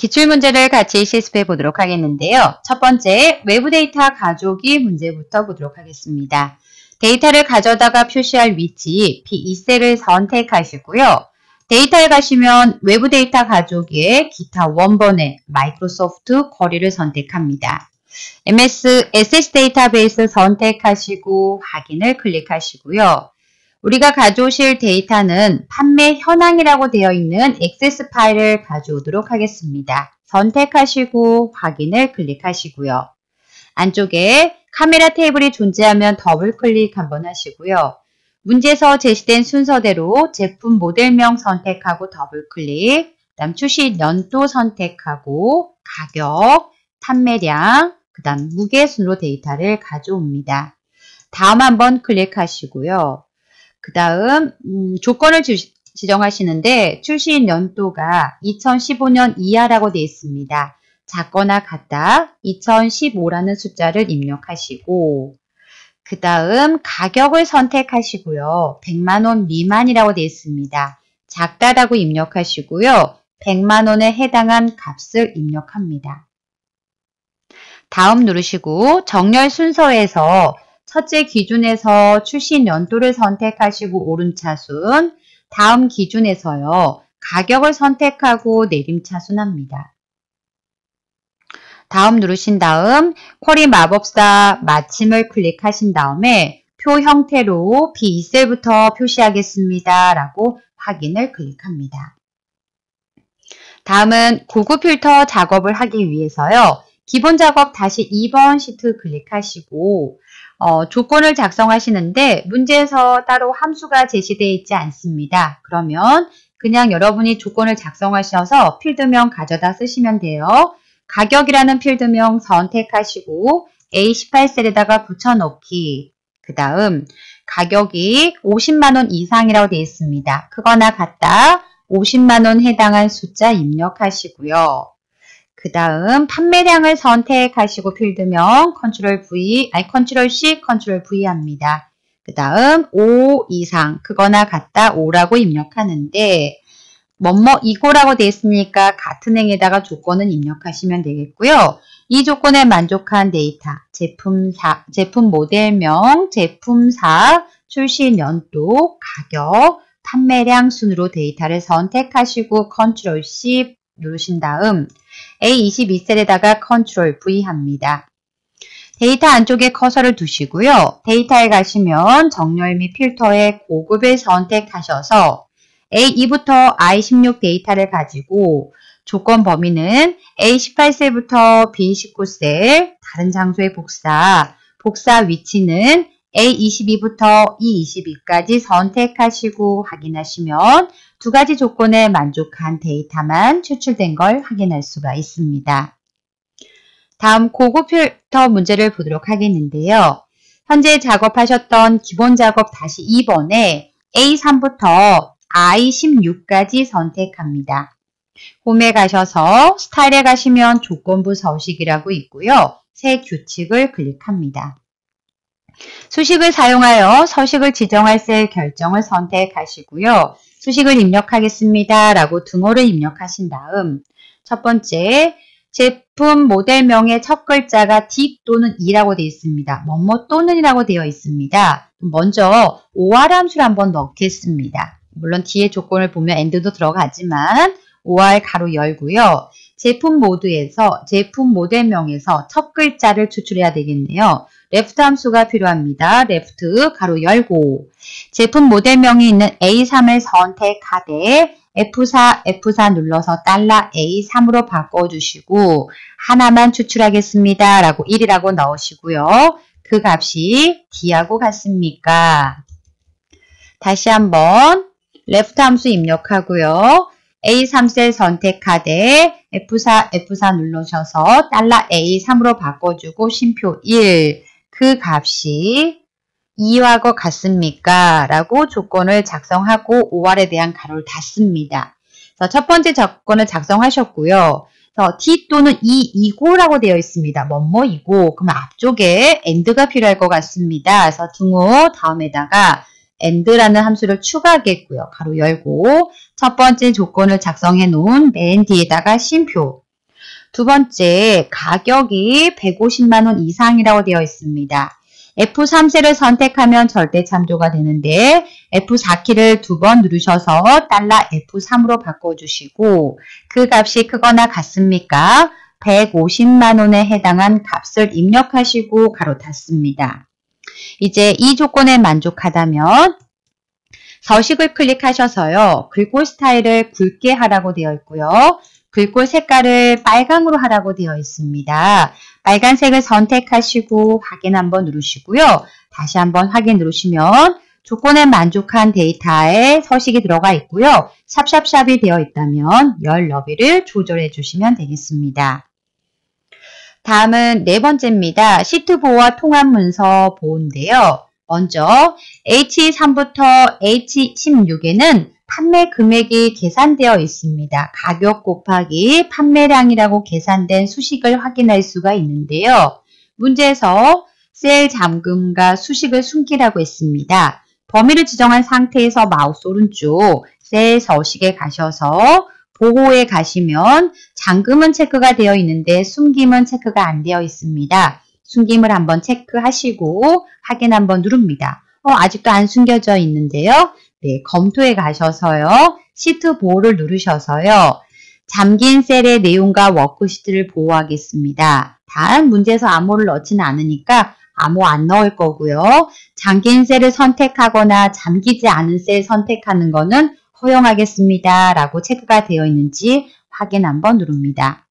기출문제를 같이 실습해 보도록 하겠는데요. 첫 번째, 외부 데이터 가져오기 문제부터 보도록 하겠습니다. 데이터를 가져다가 표시할 위치 B2셀을 선택하시고요. 데이터에 가시면 외부 데이터 가져오기에 기타 원본의 Microsoft Query를 선택합니다. MS Access 데이터베이스 선택하시고 확인을 클릭하시고요. 우리가 가져오실 데이터는 판매 현황이라고 되어 있는 Access 파일을 가져오도록 하겠습니다. 선택하시고 확인을 클릭하시고요. 안쪽에 카메라 테이블이 존재하면 더블 클릭 한번 하시고요. 문제에서 제시된 순서대로 제품 모델명 선택하고 더블 클릭, 다음 출시 연도 선택하고 가격, 판매량, 그 다음 무게 순으로 데이터를 가져옵니다. 다음 한번 클릭하시고요. 그 다음 음, 조건을 주, 지정하시는데 출시인 연도가 2015년 이하라고 되어 있습니다. 작거나 같다 2015라는 숫자를 입력하시고 그 다음 가격을 선택하시고요. 100만원 미만이라고 되어 있습니다. 작다라고 입력하시고요. 100만원에 해당한 값을 입력합니다. 다음 누르시고 정렬 순서에서 첫째 기준에서 출시 연도를 선택하시고 오른차순, 다음 기준에서요. 가격을 선택하고 내림차순합니다. 다음 누르신 다음 쿼리 마법사 마침을 클릭하신 다음에 표 형태로 B2셀부터 표시하겠습니다. 라고 확인을 클릭합니다. 다음은 고급 필터 작업을 하기 위해서요. 기본 작업 다시 2번 시트 클릭하시고 어, 조건을 작성하시는데 문제에서 따로 함수가 제시되어 있지 않습니다. 그러면 그냥 여러분이 조건을 작성하셔서 필드명 가져다 쓰시면 돼요. 가격이라는 필드명 선택하시고 A18셀에다가 붙여넣기 그 다음 가격이 50만원 이상이라고 되어 있습니다. 크거나 같다 50만원 해당한 숫자 입력하시고요. 그 다음 판매량을 선택하시고 필드명 control V, 아니 control C, control V 합니다. 그 다음 5 이상, 크거나 같다 5라고 입력하는데 뭐뭐 이고라고 되어 있으니까 같은 행에다가 조건은 입력하시면 되겠고요. 이 조건에 만족한 데이터, 제품 사, 제품 모델명, 제품사, 출시 연도, 가격, 판매량 순으로 데이터를 선택하시고 control C 누르신 다음 A22셀에다가 control V 합니다. 데이터 안쪽에 커서를 두시고요. 데이터에 가시면 정렬 및 필터의 고급을 선택하셔서 A2부터 I16 데이터를 가지고 조건 범위는 A18셀부터 B19셀, 다른 장소의 복사, 복사 위치는 A22부터 E22까지 선택하시고 확인하시면 두 가지 조건에 만족한 데이터만 추출된 걸 확인할 수가 있습니다. 다음 고급 필터 문제를 보도록 하겠는데요. 현재 작업하셨던 기본 작업 다시 2번에 A3부터 I16까지 선택합니다. 홈에 가셔서 스타일에 가시면 조건부 서식이라고 있고요. 새 규칙을 클릭합니다. 수식을 사용하여 서식을 지정할 셀 결정을 선택하시고요. 수식을 입력하겠습니다. 라고 등호를 입력하신 다음 첫 번째 제품 모델명의 첫 글자가 D 또는 E라고 되어 있습니다. 뭐뭐 또는이라고 되어 있습니다. 먼저 OR 함수를 한번 넣겠습니다. 물론 뒤에 조건을 보면 AND도 들어가지만 OR 괄호 열고요. 제품 모드에서 제품 모델명에서 첫 글자를 추출해야 되겠네요. LEFT 함수가 필요합니다. LEFT 괄호 열고 제품 모델명이 있는 A3을 선택하되 F4, F4 눌러서 달러 A3으로 바꿔주시고 하나만 추출하겠습니다. 라고 1이라고 넣으시고요. 그 값이 D하고 같습니까? 다시 한번 레프트 함수 입력하고요. A3셀 선택하되 F4, F4 누르셔서 달러 A3으로 바꿔주고 쉼표 1. 그 값이 2하고 같습니까? 라고 조건을 작성하고 5R에 대한 가로를 닫습니다. 첫 번째 조건을 작성하셨고요. T 또는 이 이고라고 되어 있습니다. 뭐뭐이고 그럼 앞쪽에 AND가 필요할 것 같습니다. 그래서 등호 다음에다가 AND라는 함수를 추가하겠고요. 가로 열고 첫 번째 조건을 작성해 놓은 맨 뒤에다가 쉼표 두 번째, 가격이 150만원 이상이라고 되어 있습니다. F3셀을 선택하면 절대 참조가 되는데 F4키를 두 번 누르셔서 달러 F3으로 바꿔주시고 그 값이 크거나 같습니까? 150만 원에 해당한 값을 입력하시고 가로 닫습니다. 이제 이 조건에 만족하다면 서식을 클릭하셔서요. 글꼴 스타일을 굵게 하라고 되어 있고요. 글꼴 색깔을 빨강으로 하라고 되어 있습니다. 빨간색을 선택하시고 확인 한번 누르시고요. 다시 한번 확인 누르시면 조건에 만족한 데이터에 서식이 들어가 있고요. 샵샵샵이 되어 있다면 열 너비를 조절해 주시면 되겠습니다. 다음은 네 번째입니다. 시트 보호와 통합 문서 보호인데요. 먼저 H3부터 H16에는 판매 금액이 계산되어 있습니다. 가격 곱하기 판매량이라고 계산된 수식을 확인할 수가 있는데요. 문제에서 셀 잠금과 수식을 숨기라고 했습니다. 범위를 지정한 상태에서 마우스 오른쪽 셀 서식에 가셔서 보호에 가시면 잠금은 체크가 되어 있는데 숨김은 체크가 안 되어 있습니다. 숨김을 한번 체크하시고 확인 한번 누릅니다. 어, 아직도 안 숨겨져 있는데요. 네, 검토에 가셔서요. 시트 보호를 누르셔서요. 잠긴 셀의 내용과 워크시트를 보호하겠습니다. 단 문제에서 암호를 넣지는 않으니까 암호 안 넣을 거고요. 잠긴 셀을 선택하거나 잠기지 않은 셀 선택하는 거는 허용하겠습니다. 라고 체크가 되어 있는지 확인 한번 누릅니다.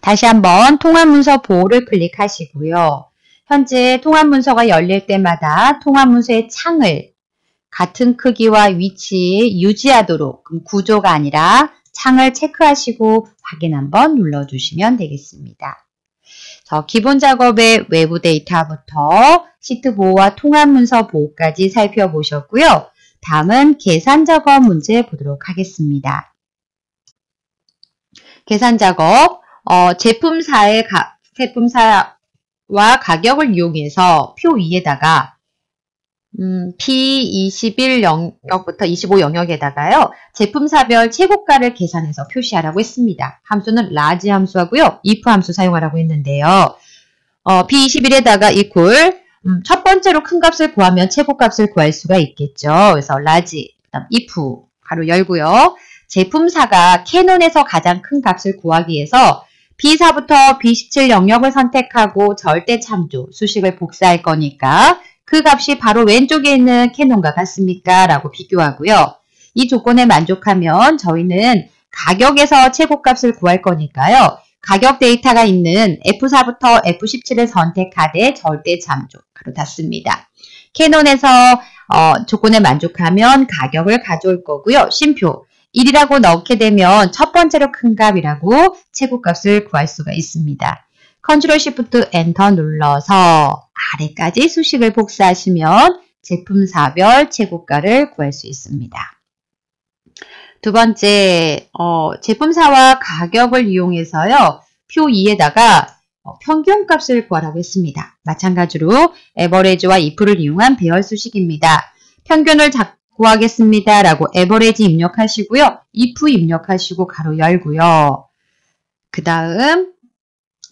다시 한번 통합문서 보호를 클릭하시고요. 현재 통합문서가 열릴 때마다 통합문서의 창을 같은 크기와 위치 유지하도록 구조가 아니라 창을 체크하시고 확인 한번 눌러주시면 되겠습니다. 기본 작업의 외부 데이터부터 시트 보호와 통합 문서 보호까지 살펴보셨고요. 다음은 계산 작업 문제 보도록 하겠습니다. 계산 작업, 어, 제품사의 가, 제품사와 가격을 이용해서 표 위에다가 음, P21 영역부터 25 영역에다가요. 제품사별 최고가를 계산해서 표시하라고 했습니다. 함수는 LARGE 함수하고요. if 함수 사용하라고 했는데요. 어, P21에다가 equal 음, 첫 번째로 큰 값을 구하면 최고값을 구할 수가 있겠죠. 그래서 LARGE, 그다음 if 괄호 열고요. 제품사가 캐논에서 가장 큰 값을 구하기 위해서 B4부터 B17 영역을 선택하고 절대 참조, 수식을 복사할 거니까 그 값이 바로 왼쪽에 있는 캐논과 같습니까? 라고 비교하고요. 이 조건에 만족하면 저희는 가격에서 최고값을 구할 거니까요. 가격 데이터가 있는 F4부터 F17을 선택하되 절대 참조, 괄호 닫습니다. 캐논에서 어, 조건에 만족하면 가격을 가져올 거고요. 쉼표 1이라고 넣게 되면 첫 번째로 큰 값이라고 최고값을 구할 수가 있습니다. control shift enter 눌러서 아래까지 수식을 복사하시면 제품사별 최고가를 구할 수 있습니다. 두 번째, 어, 제품사와 가격을 이용해서요. 표 2에다가 어, 평균값을 구하라고 했습니다. 마찬가지로 에버레지와 if를 이용한 배열 수식입니다. 평균을 구하겠습니다. 라고 에버레지 입력하시고요. if 입력하시고 가로 열고요. 그 다음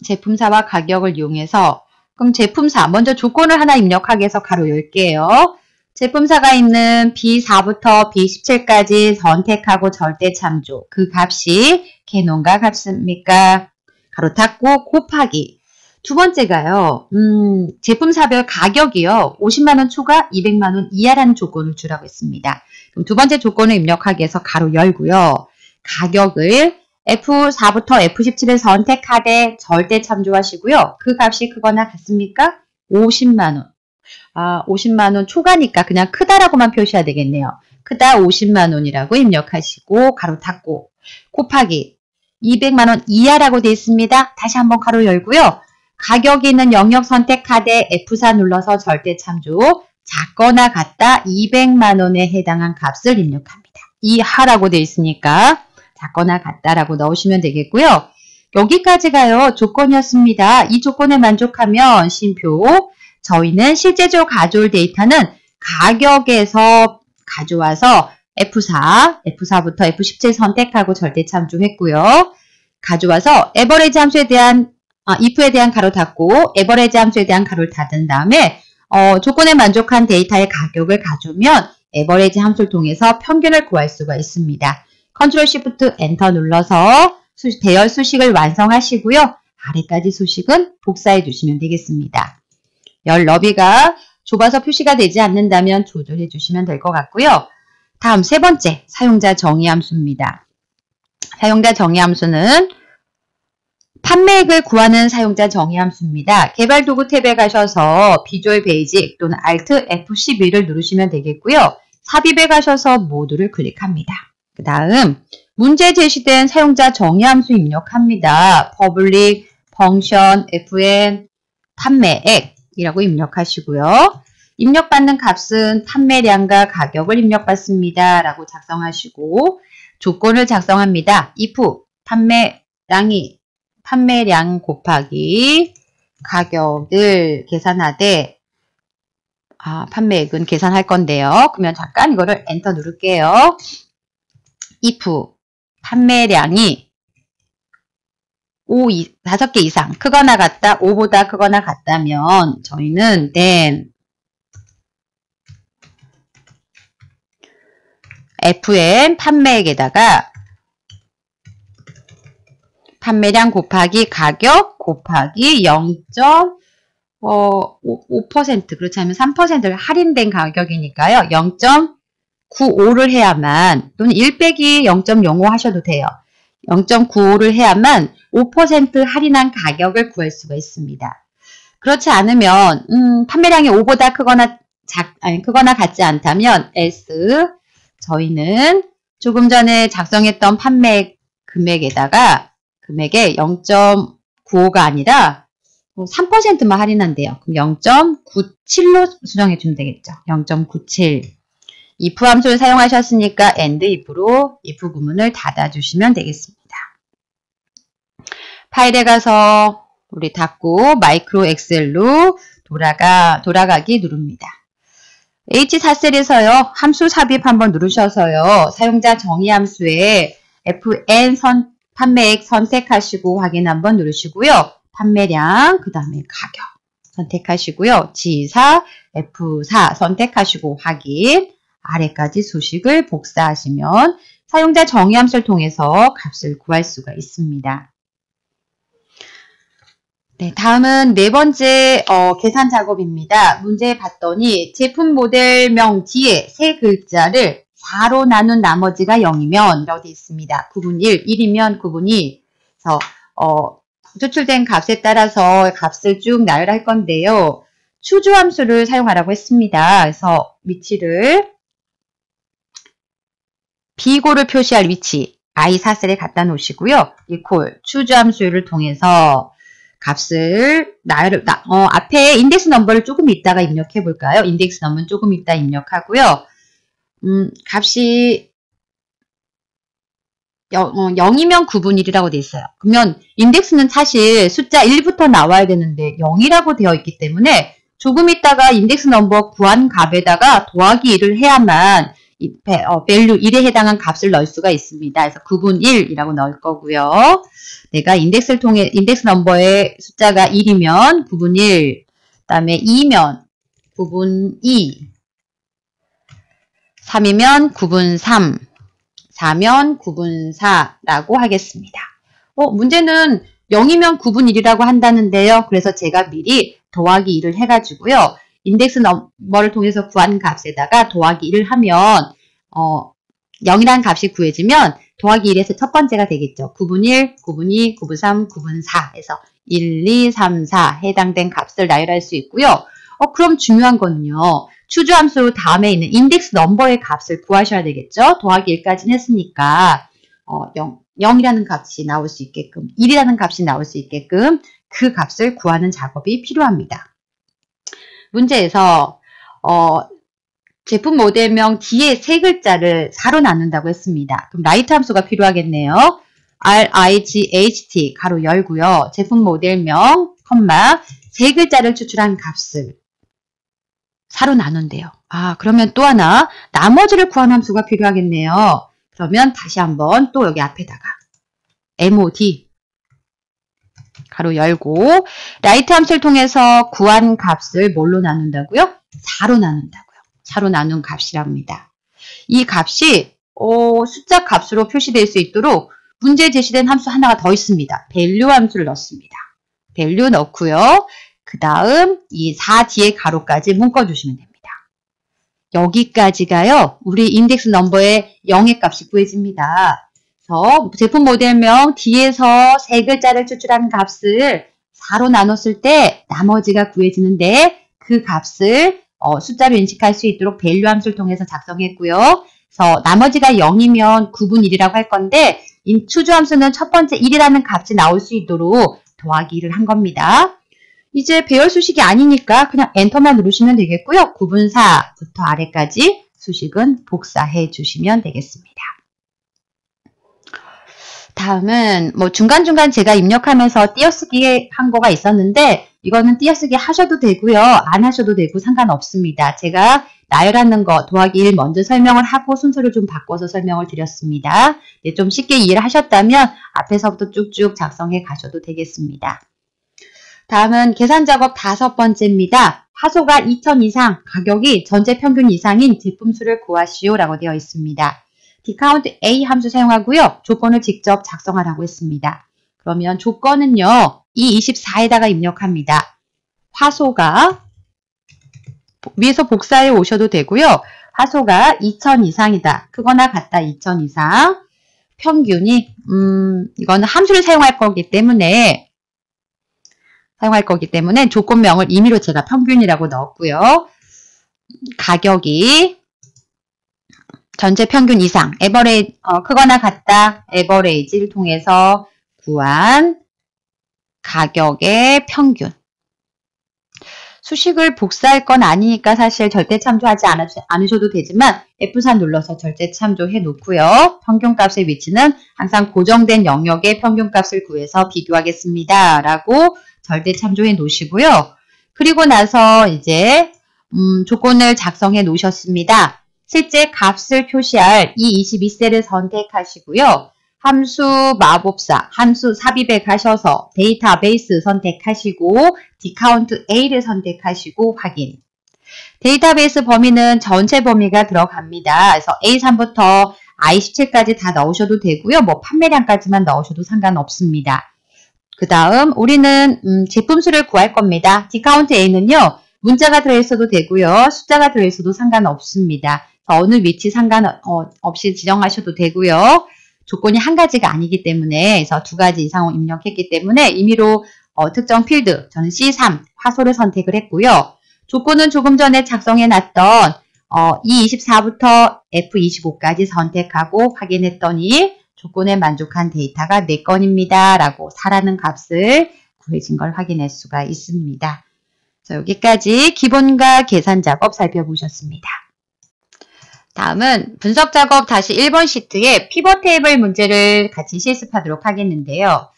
제품사와 가격을 이용해서 그럼 제품사 먼저 조건을 하나 입력하기 위해서 가로 열게요. 제품사가 있는 B4부터 B17까지 선택하고 절대 참조. 그 값이 캐논과 같습니까? 가로 닫고 곱하기. 두 번째가요. 음, 제품사별 가격이요. 50만원 초과 200만원 이하라는 조건을 주라고 했습니다. 그럼 두 번째 조건을 입력하기 위해서 가로 열고요. 가격을 F4부터 F17을 선택하되 절대 참조하시고요. 그 값이 크거나 같습니까? 50만원. 아, 50만원 초과니까 그냥 크다라고만 표시해야 되겠네요. 크다 50만원이라고 입력하시고 가로 닫고 곱하기 200만원 이하라고 되어 있습니다. 다시 한번 가로 열고요. 가격이 있는 영역 선택하되 F4 눌러서 절대 참조 작거나 같다 200만원에 해당한 값을 입력합니다. 이하라고 되어 있으니까 작거나 같다라고 넣으시면 되겠고요. 여기까지가요. 조건이었습니다. 이 조건에 만족하면 쉼표 저희는 실제적으로 가져올 데이터는 가격에서 가져와서 F4, F4부터 F17 선택하고 절대 참조했고요. 가져와서 average 함수에 대한 아, if에 대한 가로 닫고 average 함수에 대한 가로를 닫은 다음에 어, 조건에 만족한 데이터의 가격을 가져오면 average 함수를 통해서 평균을 구할 수가 있습니다. control shift enter 눌러서 수, 배열 수식을 완성하시고요. 아래까지 수식은 복사해 주시면 되겠습니다. 열 너비가 좁아서 표시가 되지 않는다면 조절해 주시면 될 것 같고요. 다음 세 번째 사용자 정의 함수입니다. 사용자 정의 함수는 판매액을 구하는 사용자 정의 함수입니다. 개발 도구 탭에 가셔서 비주얼 베이직 또는 Alt F11을 누르시면 되겠고요. 삽입에 가셔서 모두를 클릭합니다. 그 다음 문제 제시된 사용자 정의 함수 입력합니다. public, function, fn, 판매액 이라고 입력하시고요. 입력받는 값은 판매량과 가격을 입력받습니다. 라고 작성하시고 조건을 작성합니다. if 판매량이 판매량 곱하기 가격을 계산하되 아, 판매액은 계산할 건데요. 그러면 잠깐 이거를 엔터 누를게요. if 판매량이 5, 5개 이상 크거나 같다, 5보다 크거나 같다면 저희는 then fn 판매액에다가 판매량 곱하기 가격 곱하기 0.5% 어, 그렇지 않으면 3%를 할인된 가격이니까요. 0.95를 해야만 또는 1 빼기 0.05 하셔도 돼요. 0.95를 해야만 5% 할인한 가격을 구할 수가 있습니다. 그렇지 않으면 음, 판매량이 5보다 크거나 작, 아니, 크거나 같지 않다면 S 저희는 조금 전에 작성했던 판매 금액에다가 금액에 0.95가 아니라 3%만 뭐 할인한대요. 그럼 0.97로 수정해 주면 되겠죠. 0.97. if 함수를 사용하셨으니까 and if로 if 구문을 닫아주시면 되겠습니다. 파일에 가서 우리 닫고 마이크로 엑셀로 돌아가, 돌아가기 누릅니다. H4셀에서요. 함수 삽입 한번 누르셔서요. 사용자 정의 함수에 fn 선 판매액 선택하시고 확인 한번 누르시고요. 판매량, 그 다음에 가격 선택하시고요. G4, F4 선택하시고 확인, 아래까지 수식을 복사하시면 사용자 정의함수를 통해서 값을 구할 수가 있습니다. 네, 다음은 네 번째 어, 계산 작업입니다. 문제 봤더니 제품 모델명 뒤에 세 글자를 4로 나눈 나머지가 0이면 이라고 되어 있습니다. 구분 1, 1이면 구분 2. 그래서 어, 추출된 값에 따라서 값을 쭉 나열할 건데요. 추주 함수를 사용하라고 했습니다. 그래서 위치를 비고를 표시할 위치 i4셀에 갖다 놓으시고요. 이콜 추주 함수를 통해서 값을 나열, 나, 어, 앞에 인덱스 넘버를 조금 있다가 입력해 볼까요? 인덱스 넘버는 조금 있다 입력하고요. 음, 값이 0, 어, 0이면 구분 1이라고 되어 있어요. 그러면 인덱스는 사실 숫자 1부터 나와야 되는데 0이라고 되어 있기 때문에 조금 있다가 인덱스 넘버 구한 값에다가 더하기 1을 해야만 이, 어, value 1에 해당한 값을 넣을 수가 있습니다. 그래서 구분 1이라고 넣을 거고요. 내가 인덱스를 통해 인덱스 넘버의 숫자가 1이면 구분 1, 그 다음에 2면 구분 2, 3이면 9분 3, 4면 9분 4라고 하겠습니다. 어, 문제는 0이면 9분 1이라고 한다는데요. 그래서 제가 미리 더하기 1을 해가지고요. 인덱스 넘버를 통해서 구한 값에다가 더하기 1을 하면 어, 0이라는 값이 구해지면 더하기 1에서 첫 번째가 되겠죠. 9분 1, 9분 2, 9분 3, 9분 4 해서 1, 2, 3, 4 해당된 값을 나열할 수 있고요. 어, 그럼 중요한 거는요. choose 함수 다음에 있는 인덱스 넘버의 값을 구하셔야 되겠죠. 더하기 1까지는 했으니까 어, 0, 0이라는 값이 나올 수 있게끔 1이라는 값이 나올 수 있게끔 그 값을 구하는 작업이 필요합니다. 문제에서 어, 제품 모델명 뒤에 세 글자를 4로 나눈다고 했습니다. 그럼 right 함수가 필요하겠네요. R, I, G, H, T 가로 열고요. 제품 모델명, 컴마 세 글자를 추출한 값을 4로 나눈대요. 아, 그러면 또 하나 나머지를 구한 함수가 필요하겠네요. 그러면 다시 한번 또 여기 앞에다가 mod 가로 열고 right 함수를 통해서 구한 값을 뭘로 나눈다고요? 4로 나눈다고요. 4로 나눈 값이랍니다. 이 값이 어, 숫자 값으로 표시될 수 있도록 문제에 제시된 함수 하나가 더 있습니다. value 함수를 넣습니다. value 넣고요. 그 다음 이 4 뒤에 가로까지 묶어주시면 됩니다. 여기까지가요. 우리 인덱스 넘버의 0의 값이 구해집니다. 그래서 제품 모델명 뒤에서 세 글자를 추출한 값을 4로 나눴을 때 나머지가 구해지는데 그 값을 어, 숫자로 인식할 수 있도록 value 함수를 통해서 작성했고요. 그래서 나머지가 0이면 구분 1이라고 할 건데 추주 함수는 첫 번째 1이라는 값이 나올 수 있도록 더하기 1을 한 겁니다. 이제 배열 수식이 아니니까 그냥 엔터만 누르시면 되겠고요. 9분 4부터 아래까지 수식은 복사해 주시면 되겠습니다. 다음은 뭐 중간중간 제가 입력하면서 띄어쓰기 한 거가 있었는데 이거는 띄어쓰기 하셔도 되고요. 안 하셔도 되고 상관없습니다. 제가 나열하는 거 더하기 1 먼저 설명을 하고 순서를 좀 바꿔서 설명을 드렸습니다. 네, 좀 쉽게 이해를 하셨다면 앞에서부터 쭉쭉 작성해 가셔도 되겠습니다. 다음은 계산 작업 다섯 번째입니다. 화소가 2000 이상, 가격이 전체 평균 이상인 제품 수를 구하시오 라고 되어 있습니다. dcount A 함수 사용하고요. 조건을 직접 작성하라고 했습니다. 그러면 조건은요. E24에다가 입력합니다. 화소가 위에서 복사해 오셔도 되고요. 화소가 2000 이상이다. 크거나 같다 2000 이상. 평균이 음 이거는 함수를 사용할 거기 때문에 사용할 거기 때문에 조건명을 임의로 제가 평균이라고 넣었고요. 가격이 전체 평균 이상, 에버레이 어, 크거나 같다, 에버레이지를 통해서 구한 가격의 평균. 수식을 복사할 건 아니니까 사실 절대 참조하지 않으셔도 되지만 F4 눌러서 절대 참조해 놓고요. 평균값의 위치는 항상 고정된 영역의 평균값을 구해서 비교하겠습니다. 라고 절대 참조해 놓으시고요. 그리고 나서 이제 음, 조건을 작성해 놓으셨습니다. 실제 값을 표시할 E22셀을 선택하시고요. 함수 마법사, 함수 삽입에 가셔서 데이터베이스 선택하시고 dcount A를 선택하시고 확인. 데이터베이스 범위는 전체 범위가 들어갑니다. 그래서 A3부터 I17까지 다 넣으셔도 되고요. 뭐 판매량까지만 넣으셔도 상관없습니다. 그 다음 우리는 음, 제품 수를 구할 겁니다. dcount A는요. 문자가 들어있어도 되고요. 숫자가 들어있어도 상관없습니다. 어느 위치 상관없이 지정하셔도 되고요. 조건이 한 가지가 아니기 때문에 그래서 두 가지 이상을 입력했기 때문에 임의로 어, 특정 필드 저는 C3 화소를 선택을 했고요. 조건은 조금 전에 작성해 놨던 어, E24부터 F25까지 선택하고 확인했더니 조건에 만족한 데이터가 4건입니다. 라고 4라는 값을 구해진 걸 확인할 수가 있습니다. 자, 여기까지 기본과 계산 작업 살펴보셨습니다. 다음은 분석 작업 다시 1번 시트에 피벗 테이블 문제를 같이 실습하도록 하겠는데요.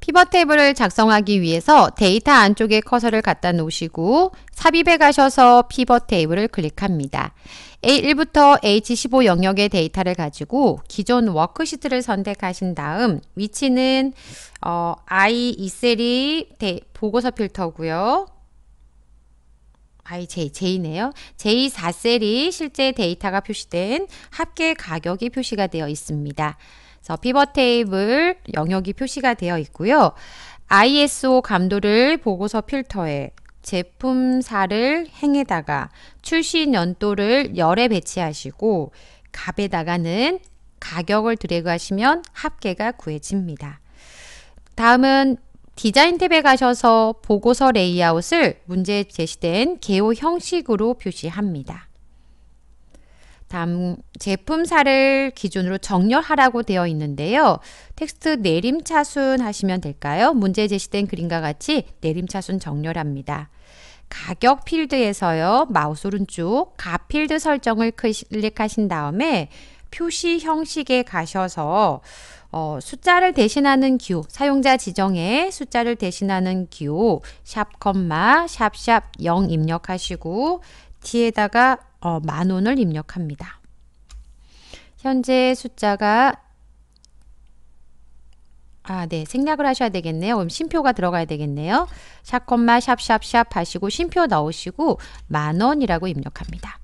피벗 테이블을 작성하기 위해서 데이터 안쪽에 커서를 갖다 놓으시고 삽입에 가셔서 피벗 테이블을 클릭합니다. A1부터 H15 영역의 데이터를 가지고 기존 워크시트를 선택하신 다음 위치는 어, I2셀이 보고서 필터고요. IJ, J네요. J4셀이 실제 데이터가 표시된 합계 가격이 표시가 되어 있습니다. 그래서 피벗 테이블 영역이 표시가 되어 있고요. ISO 감도를 보고서 필터에 제품사를 행에다가 출시 연도를 열에 배치하시고 값에다가는 가격을 드래그 하시면 합계가 구해집니다. 다음은 디자인 탭에 가셔서 보고서 레이아웃을 문제에 제시된 개요 형식으로 표시합니다. 다음 제품사를 기준으로 정렬하라고 되어 있는데요. 텍스트 내림차순 하시면 될까요? 문제에 제시된 그림과 같이 내림차순 정렬합니다. 가격 필드에서요. 마우스 오른쪽 값 필드 설정을 클릭하신 다음에 표시 형식에 가셔서 어, 숫자를 대신하는 기호, 사용자 지정에 숫자를 대신하는 기호, 샵, 컴마, 샵샵 0 입력하시고 뒤에다가 어, 만 원을 입력합니다. 현재 숫자가 아, 네. 생략을 하셔야 되겠네요. 그럼 쉼표가 들어가야 되겠네요. 샵 콤마 샵 샵 샵 하시고 쉼표 넣으시고 만 원이라고 입력합니다.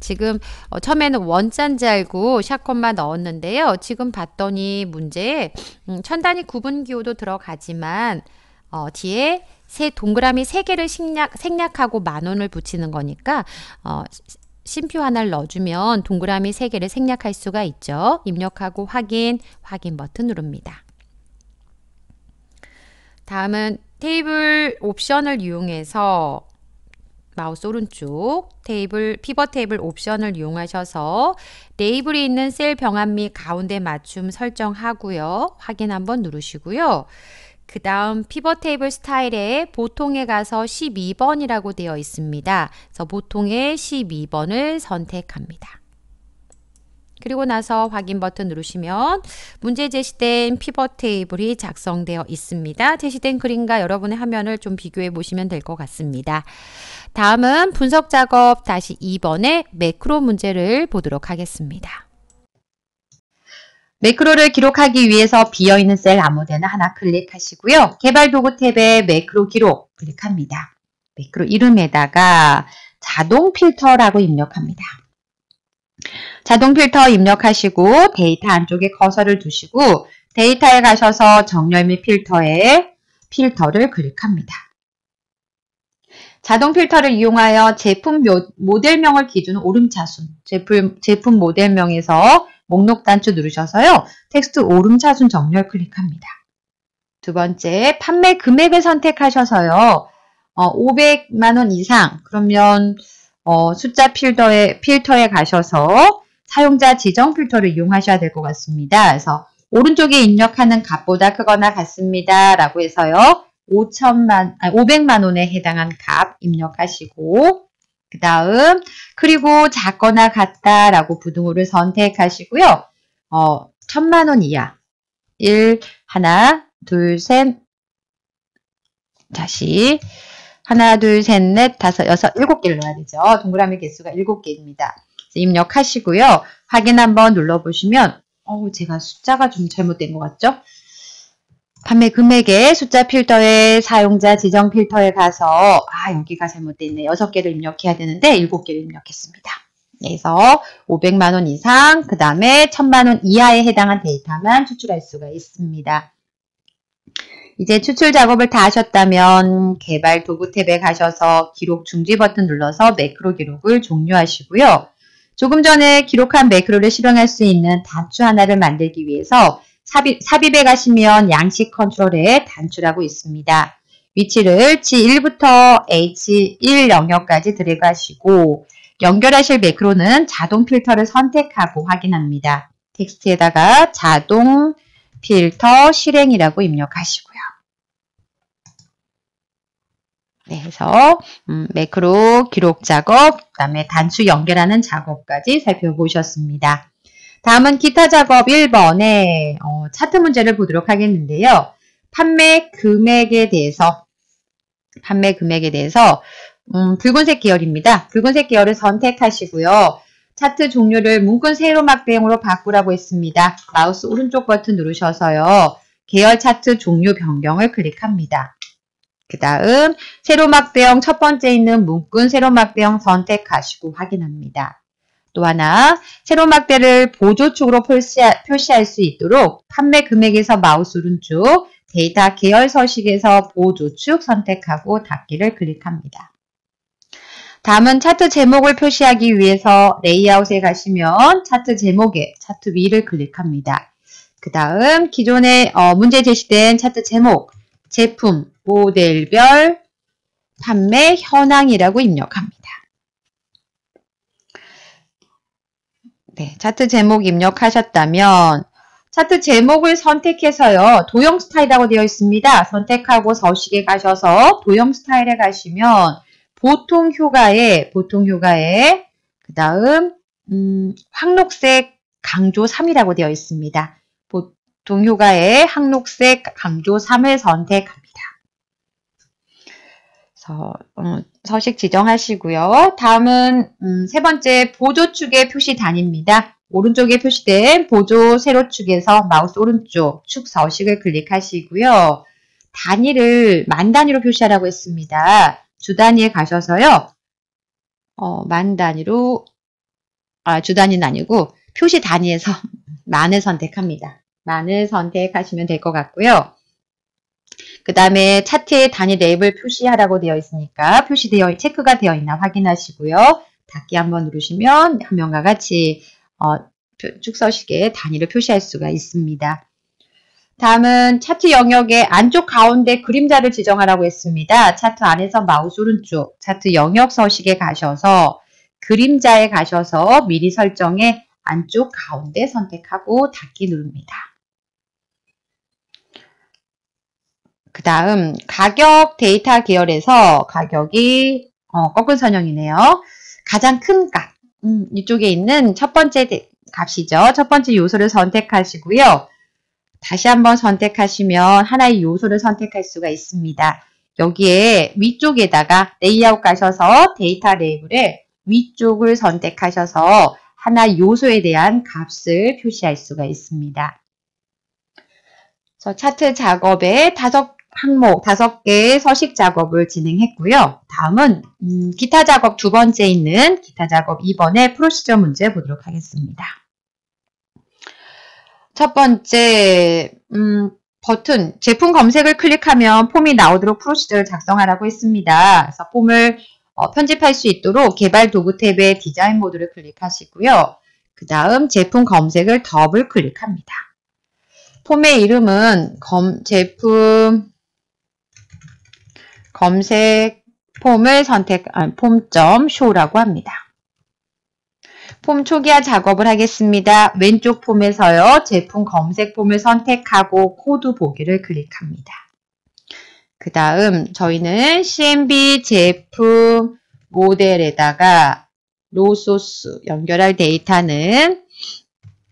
지금 어, 처음에는 원자인지 알고 샷콤마 넣었는데요. 지금 봤더니 문제에 음, 천단위 구분 기호도 들어가지만 어, 뒤에 세 동그라미 세 개를 생략, 생략하고 만 원을 붙이는 거니까 어, 쉼표 하나를 넣어주면 동그라미 세 개를 생략할 수가 있죠. 입력하고 확인, 확인 버튼 누릅니다. 다음은 테이블 옵션을 이용해서 마우스 오른쪽 테이블 피벗 테이블 옵션을 이용하셔서 레이블이 있는 셀 병합 및 가운데 맞춤 설정하고요. 확인 한번 누르시고요. 그 다음 피벗 테이블 스타일에 보통에 가서 12번이라고 되어 있습니다. 그래서 보통의 12번을 선택합니다. 그리고 나서 확인 버튼 누르시면 문제 제시된 피벗 테이블이 작성되어 있습니다. 제시된 그림과 여러분의 화면을 좀 비교해 보시면 될 것 같습니다. 다음은 분석 작업 다시 2번의 매크로 문제를 보도록 하겠습니다. 매크로를 기록하기 위해서 비어있는 셀 아무데나 하나 클릭하시고요. 개발 도구 탭에 매크로 기록 클릭합니다. 매크로 이름에다가 자동 필터라고 입력합니다. 자동 필터 입력하시고 데이터 안쪽에 커서를 두시고 데이터에 가셔서 정렬 및 필터에 필터를 클릭합니다. 자동 필터를 이용하여 제품 모델명을 기준 오름차순, 제품, 제품 모델명에서 목록 단추 누르셔서요. 텍스트 오름차순 정렬 클릭합니다. 두 번째, 판매 금액을 선택하셔서요. 어, 500만원 이상, 그러면 어, 숫자 필터에, 필터에 가셔서 사용자 지정 필터를 이용하셔야 될 것 같습니다. 그래서 오른쪽에 입력하는 값보다 크거나 같습니다. 라고 해서요. 5천만, 아니, 500만 원에 해당한 값 입력하시고 그 다음 그리고 작거나 같다라고 부등호를 선택하시고요. 어, 천만 원 이하 1, 하나, 둘, 셋 다시 하나, 둘, 셋, 넷, 다섯, 여섯, 일곱 개를 넣어야 되죠. 동그라미 개수가 일곱 개입니다. 입력하시고요. 확인 한번 눌러보시면 어 제가 숫자가 좀 잘못된 것 같죠? 판매 금액에 숫자 필터에 사용자 지정 필터에 가서 아 여기가 잘못됐네. 6개를 입력해야 되는데 7개를 입력했습니다. 그래서 500만 원 이상 그 다음에 1000만 원 이하에 해당한 데이터만 추출할 수가 있습니다. 이제 추출 작업을 다 하셨다면 개발 도구 탭에 가셔서 기록 중지 버튼 눌러서 매크로 기록을 종료하시고요. 조금 전에 기록한 매크로를 실행할 수 있는 단추 하나를 만들기 위해서 삽입, 삽입에 가시면 양식 컨트롤에 단추라고 있습니다. 위치를 G1부터 H1 영역까지 들어가시고 연결하실 매크로는 자동 필터를 선택하고 확인합니다. 텍스트에다가 자동 필터 실행이라고 입력하시고요. 네, 그래서 음, 매크로 기록 작업, 그 다음에 단수 연결하는 작업까지 살펴보셨습니다. 다음은 기타 작업 1번에 어, 차트 문제를 보도록 하겠는데요. 판매 금액에 대해서 판매 금액에 대해서 음, 붉은색 계열입니다. 붉은색 계열을 선택하시고요. 차트 종류를 묶은 세로 막대형으로 바꾸라고 했습니다. 마우스 오른쪽 버튼 누르셔서요. 계열 차트 종류 변경을 클릭합니다. 그 다음 세로 막대형 첫 번째 있는 묶은 세로 막대형 선택하시고 확인합니다. 또 하나 세로 막대를 보조축으로 표시할 수 있도록 판매 금액에서 마우스 오른쪽 데이터 계열 서식에서 보조축 선택하고 닫기를 클릭합니다. 다음은 차트 제목을 표시하기 위해서 레이아웃에 가시면 차트 제목에 차트 위를 클릭합니다. 그 다음 기존에 어, 문제 제시된 차트 제목 제품, 모델별, 판매, 현황이라고 입력합니다. 네, 차트 제목 입력하셨다면 차트 제목을 선택해서요. 도형 스타일이라고 되어 있습니다. 선택하고 서식에 가셔서 도형 스타일에 가시면 보통 휴가에 보통 휴가에 그 다음 음, 황록색 강조 3이라고 되어 있습니다. 동효가의 항록색 강조 3을 선택 합니다. 서, 음, 서식 지정하시고요. 다음은 음, 세 번째 보조축의 표시 단위입니다. 오른쪽에 표시된 보조 세로축에서 마우스 오른쪽 축 서식을 클릭하시고요. 단위를 만 단위로 표시하라고 했습니다. 주 단위에 가셔서요. 어, 만 단위로 아, 주 단위는 아니고 표시 단위에서 만을 선택합니다. 만을 선택하시면 될 것 같고요. 그 다음에 차트에 단위 랩을 표시하라고 되어 있으니까 표시되어 체크가 되어 있나 확인하시고요. 닫기 한번 누르시면 화면과 같이 어, 축서식에 단위를 표시할 수가 있습니다. 다음은 차트 영역의 안쪽 가운데 그림자를 지정하라고 했습니다. 차트 안에서 마우스 오른쪽 차트 영역 서식에 가셔서 그림자에 가셔서 미리 설정에 안쪽 가운데 선택하고 닫기 누릅니다. 그 다음 가격 데이터 계열에서 가격이 어, 거꾸로 선형이네요. 가장 큰 값, 음, 이쪽에 있는 첫 번째 값이죠. 첫 번째 요소를 선택하시고요. 다시 한번 선택하시면 하나의 요소를 선택할 수가 있습니다. 여기에 위쪽에다가 레이아웃 가셔서 데이터 레이블에 위쪽을 선택하셔서 하나 요소에 대한 값을 표시할 수가 있습니다. 차트 작업에 다섯 항목 다섯 개의 서식 작업을 진행했고요. 다음은 음, 기타 작업 두 번째 있는 기타 작업 2번의 프로시저 문제 보도록 하겠습니다. 첫 번째 음, 버튼 제품 검색을 클릭하면 폼이 나오도록 프로시저를 작성하라고 했습니다. 그래서 폼을 어, 편집할 수 있도록 개발 도구 탭의 디자인 모드를 클릭하시고요. 그 다음 제품 검색을 더블 클릭합니다. 폼의 이름은 검, 제품 검색 폼을 선택, 아, 폼점 show라고 합니다. 폼 초기화 작업을 하겠습니다. 왼쪽 폼에서요. 제품 검색 폼을 선택하고 코드 보기를 클릭합니다. 그 다음 저희는 CMB 제품 모델에다가 RowSource 연결할 데이터는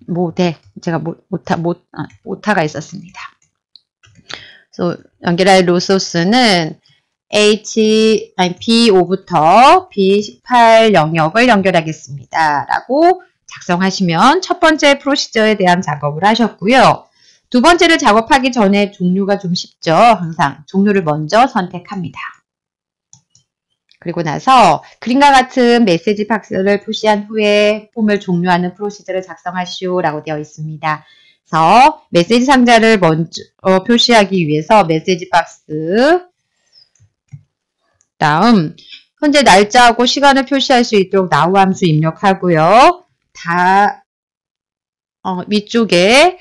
모델 제가 못, 아, 오타가 있었습니다. 연결할 로소스는 H, 아니, B5부터 B18 영역을 연결하겠습니다. 라고 작성하시면 첫 번째 프로시저에 대한 작업을 하셨고요. 두 번째를 작업하기 전에 종류가 좀 쉽죠. 항상 종류를 먼저 선택합니다. 그리고 나서 그림과 같은 메시지 박스를 표시한 후에 폼을 종료하는 프로시저를 작성하시오 라고 되어 있습니다. 그래서 메시지 상자를 먼저 어, 표시하기 위해서 메시지 박스 다음 현재 날짜하고 시간을 표시할 수 있도록 나우 함수 입력하고요. 다 어, 위쪽에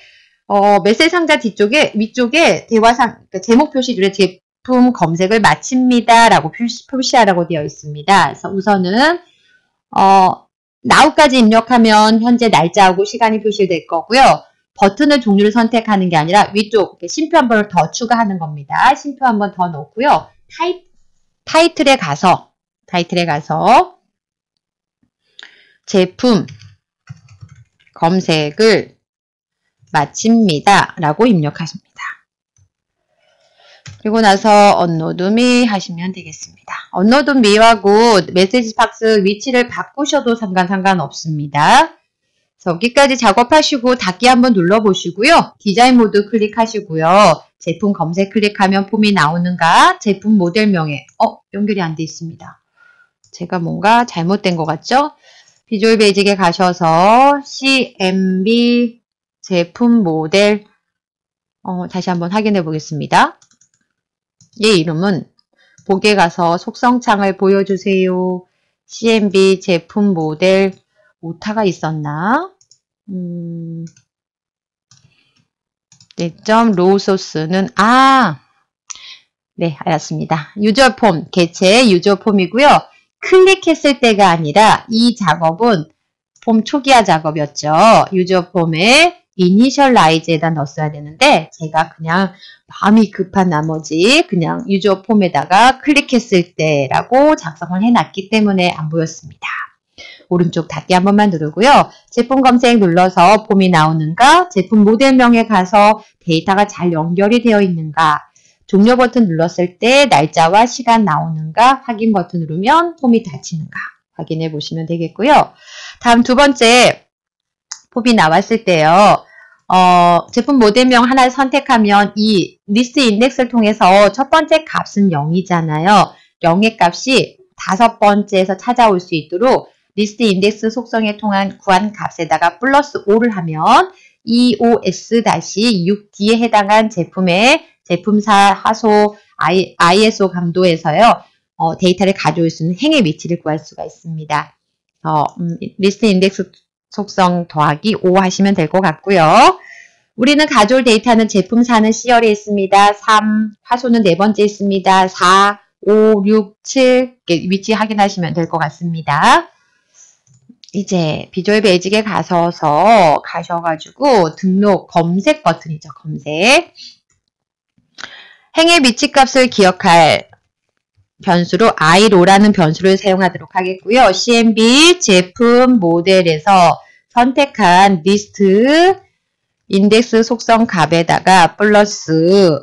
어, 메시지 상자 뒤쪽에 위쪽에 대화상 그러니까 제목 표시 줄에 제품 검색을 마칩니다. 라고 표시, 표시하라고 되어 있습니다. 그래서 우선은 어, 나우까지 입력하면 현재 날짜하고 시간이 표시될 거고요. 버튼의 종류를 선택하는 게 아니라 위쪽 심표 한 번을 더 추가하는 겁니다. 심표 한 번 더 넣고요. 타입 타이틀에 가서 타이틀에 가서 제품 검색을 마칩니다. 라고 입력하십니다. 그리고 나서 Unload Me 하시면 되겠습니다. Unload Me하고 메시지 박스 위치를 바꾸셔도 상관 상관없습니다. 여기까지 작업하시고 닫기 한번 눌러보시고요. 디자인 모드 클릭하시고요. 제품 검색 클릭하면 폼이 나오는가? 제품 모델명에 어 연결이 안 돼 있습니다. 제가 뭔가 잘못된 것 같죠? Visual Basic에 가셔서 CMB 제품 모델 어, 다시 한번 확인해 보겠습니다. 얘 이름은 보기에 가서 속성창을 보여주세요. CMB 제품 모델 오타가 있었나? 음, 네, 점 RowSource는 아, 네, 알았습니다. 유저 폼, 개체 유저 폼이고요. 클릭했을 때가 아니라 이 작업은 폼 초기화 작업이었죠. 유저 폼에 이니셜라이즈에다 넣었어야 되는데 제가 그냥 마음이 급한 나머지 그냥 유저 폼에다가 클릭했을 때라고 작성을 해놨기 때문에 안 보였습니다. 오른쪽 닫기 한 번만 누르고요. 제품 검색 눌러서 폼이 나오는가, 제품 모델명에 가서 데이터가 잘 연결이 되어 있는가, 종료 버튼 눌렀을 때 날짜와 시간 나오는가 확인 버튼 누르면 폼이 닫히는가 확인해 보시면 되겠고요. 다음 두 번째 폼이 나왔을 때요. 어, 제품 모델명 하나를 선택하면 이 ListIndex를 통해서 첫 번째 값은 0이잖아요. 0의 값이 다섯 번째에서 찾아올 수 있도록 ListIndex 속성에 통한 구한 값에다가 플러스 5를 하면 EOS-6D에 해당한 제품의 제조사 화소 ISO 감도에서요. 어, 데이터를 가져올 수 있는 행의 위치를 구할 수가 있습니다. 어, 음, ListIndex 속성 더하기 5 하시면 될 것 같고요. 우리는 가져올 데이터는 제조사는 C열에 있습니다. 3, 화소는 네 번째 있습니다. 4, 5, 6, 7 위치 확인하시면 될 것 같습니다. 이제 Visual Basic에 가셔서 가셔가지고 등록 검색 버튼이죠. 검색. 행의 위치 값을 기억할 변수로 iRow라는 변수를 사용하도록 하겠고요. CMB 제품 모델에서 선택한 ListIndex 속성 값에다가 플러스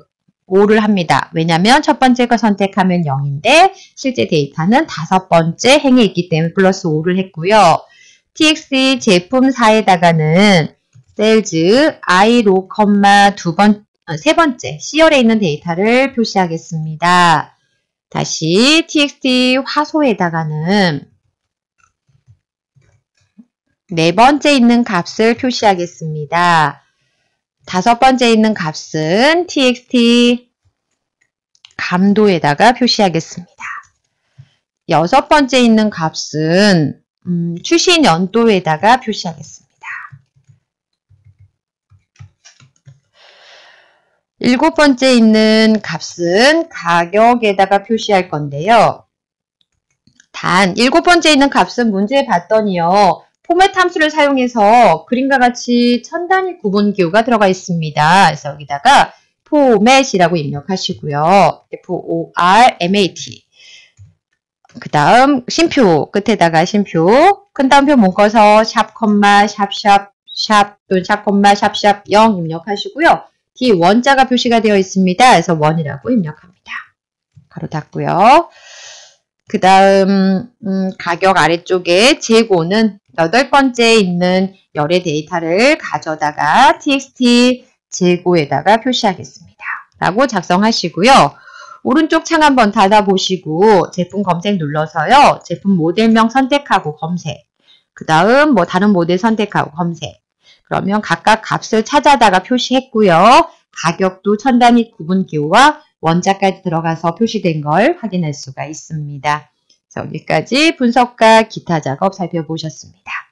5를 합니다. 왜냐하면 첫 번째 거 선택하면 0인데 실제 데이터는 다섯 번째 행에 있기 때문에 플러스 5를 했고요. TX 제품사에다가는 셀즈 i로 두 번, 어, 세 번째 C열에 있는 데이터를 표시하겠습니다. 다시 txt 화소에다가는 네 번째 있는 값을 표시하겠습니다. 다섯 번째 있는 값은 txt 감도에다가 표시하겠습니다. 여섯 번째 있는 값은 음, 출신 연도에다가 표시하겠습니다. 일곱 번째 있는 값은 가격에다가 표시할 건데요. 단 일곱 번째 있는 값은 문제에 봤더니요. 포맷 함수를 사용해서 그림과 같이 천 단위 구분 기호가 들어가 있습니다. 그래서 여기다가 포맷이라고 입력하시고요. F-O-R-M-A-T 그 다음 쉼표 끝에다가 쉼표 큰 따옴표 묶어서 샵 콤마 샵샵 샵 또는 샵 콤마 샵샵 0 입력하시고요. 뒤 원자가 표시가 되어 있습니다. 그래서 원이라고 입력합니다. 가로 닫고요. 그 다음 음, 가격 아래쪽에 재고는 여덟 번째 있는 열의 데이터를 가져다가 txt 재고에다가 표시하겠습니다. 라고 작성하시고요. 오른쪽 창 한번 닫아보시고 제품 검색 눌러서요. 제품 모델명 선택하고 검색. 그 다음 뭐 다른 모델 선택하고 검색. 그러면 각각 값을 찾아다가 표시했고요. 가격도 천단위 구분 기호와 원자까지 들어가서 표시된 걸 확인할 수가 있습니다. 여기까지 분석과 기타 작업 살펴보셨습니다.